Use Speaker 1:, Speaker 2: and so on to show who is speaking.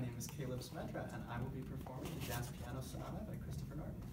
Speaker 1: My name is Caleb Smetra, and I will be performing the Jazz Piano Sonata by Christopher Norton.